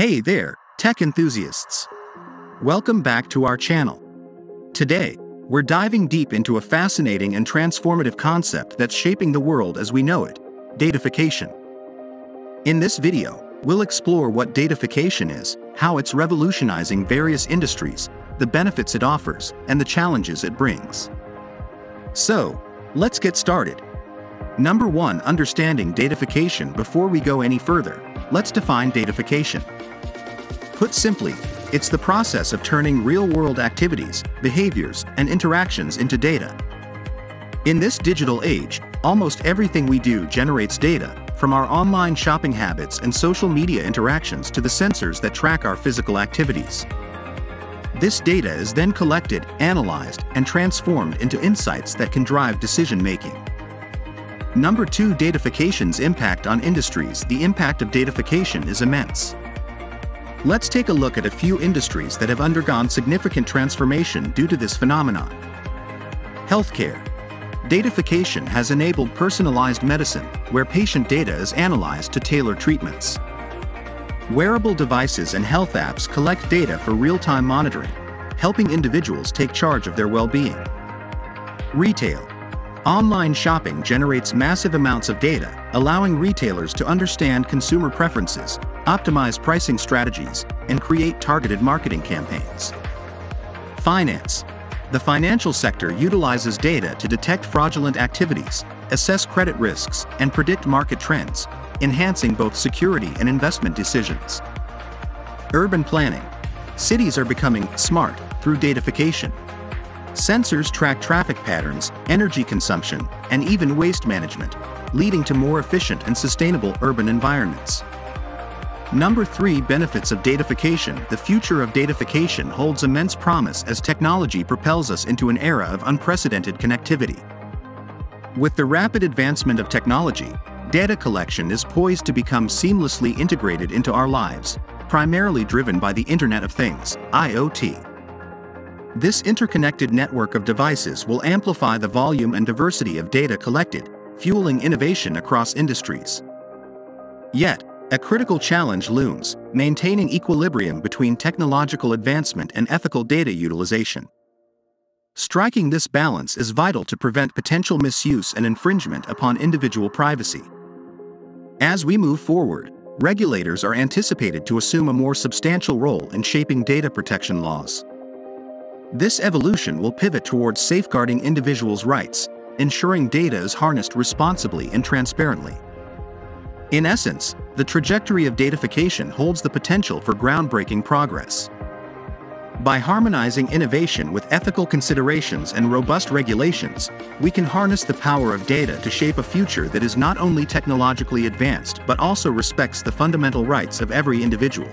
Hey there, tech enthusiasts. Welcome back to our channel. Today, we're diving deep into a fascinating and transformative concept that's shaping the world as we know it datafication. In this video, we'll explore what datafication is, how it's revolutionizing various industries, the benefits it offers, and the challenges it brings. So, let's get started. Number 1 Understanding datafication Before we go any further, let's define datafication. Put simply, it's the process of turning real-world activities, behaviors, and interactions into data. In this digital age, almost everything we do generates data, from our online shopping habits and social media interactions to the sensors that track our physical activities. This data is then collected, analyzed, and transformed into insights that can drive decision-making. Number 2 Datafication's impact on industries The impact of datafication is immense. Let's take a look at a few industries that have undergone significant transformation due to this phenomenon. Healthcare. Datafication has enabled personalized medicine, where patient data is analyzed to tailor treatments. Wearable devices and health apps collect data for real-time monitoring, helping individuals take charge of their well-being. Retail. Online shopping generates massive amounts of data, allowing retailers to understand consumer preferences, optimize pricing strategies, and create targeted marketing campaigns. Finance. The financial sector utilizes data to detect fraudulent activities, assess credit risks, and predict market trends, enhancing both security and investment decisions. Urban planning. Cities are becoming smart through datafication, Sensors track traffic patterns, energy consumption, and even waste management, leading to more efficient and sustainable urban environments. Number 3 Benefits of Datafication The future of datafication holds immense promise as technology propels us into an era of unprecedented connectivity. With the rapid advancement of technology, data collection is poised to become seamlessly integrated into our lives, primarily driven by the Internet of Things, IoT. This interconnected network of devices will amplify the volume and diversity of data collected, fueling innovation across industries. Yet, a critical challenge looms, maintaining equilibrium between technological advancement and ethical data utilization. Striking this balance is vital to prevent potential misuse and infringement upon individual privacy. As we move forward, regulators are anticipated to assume a more substantial role in shaping data protection laws. This evolution will pivot towards safeguarding individuals' rights, ensuring data is harnessed responsibly and transparently. In essence, the trajectory of datafication holds the potential for groundbreaking progress. By harmonizing innovation with ethical considerations and robust regulations, we can harness the power of data to shape a future that is not only technologically advanced but also respects the fundamental rights of every individual.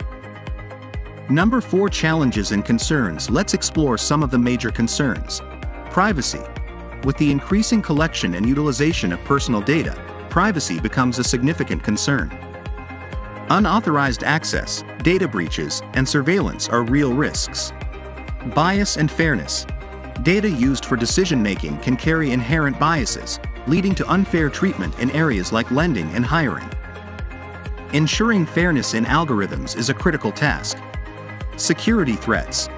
Number 4 Challenges and Concerns Let's explore some of the major concerns. Privacy. With the increasing collection and utilization of personal data, privacy becomes a significant concern. Unauthorized access, data breaches, and surveillance are real risks. Bias and fairness. Data used for decision making can carry inherent biases, leading to unfair treatment in areas like lending and hiring. Ensuring fairness in algorithms is a critical task. Security threats.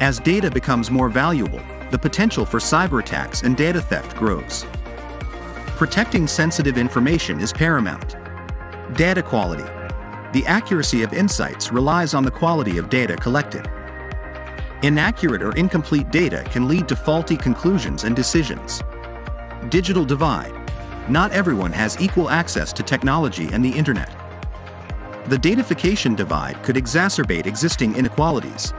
As data becomes more valuable, the potential for cyber attacks and data theft grows. Protecting sensitive information is paramount. Data quality. The accuracy of insights relies on the quality of data collected. Inaccurate or incomplete data can lead to faulty conclusions and decisions. Digital divide. Not everyone has equal access to technology and the internet. The datafication divide could exacerbate existing inequalities.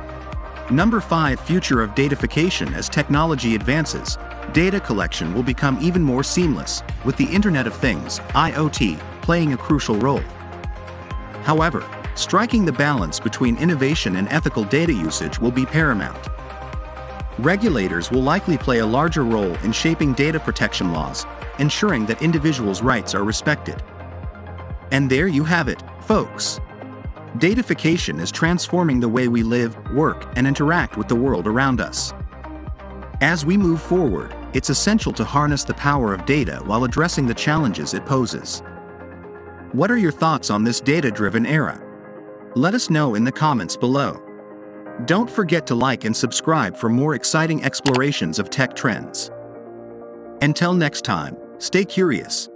Number 5 Future of datafication As technology advances, data collection will become even more seamless, with the Internet of Things, IoT, playing a crucial role. However, striking the balance between innovation and ethical data usage will be paramount. Regulators will likely play a larger role in shaping data protection laws, ensuring that individuals' rights are respected. And there you have it, folks. Datafication is transforming the way we live, work, and interact with the world around us. As we move forward, it's essential to harness the power of data while addressing the challenges it poses. What are your thoughts on this data-driven era? Let us know in the comments below. Don't forget to like and subscribe for more exciting explorations of tech trends. Until next time, stay curious.